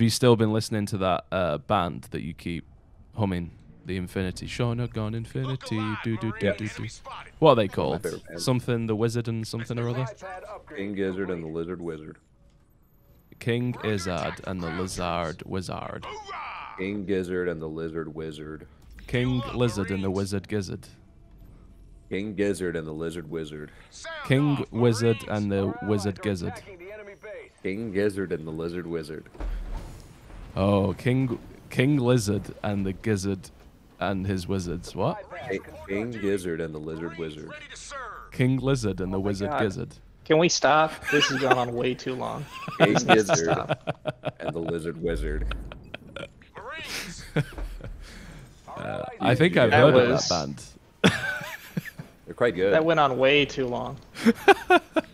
Have you still been listening to that uh, band that you keep humming? The Infinity. Shona gone Infinity. Do do do do do. What are they called? favorite band. Something the Wizard and something or other. King Gizzard and the Lizard Wizard. King Izzard and the Lizard Wizard. King Gizzard and the Lizard Wizard. King Lizard and the Wizard Gizzard. King Gizzard and the Lizard Wizard. King Wizard and the Wizard Gizzard. King Gizzard and the Lizard Wizard. Oh, King King Lizard and the Gizzard and his wizards. What? King, King Gizzard and the Lizard Wizard. King Lizard and the oh Wizard God. Gizzard. Can we stop? This has gone on way too long. King This Gizzard and the Lizard Wizard. Uh, I think I've That heard of was- that band. They're quite good. That went on way too long.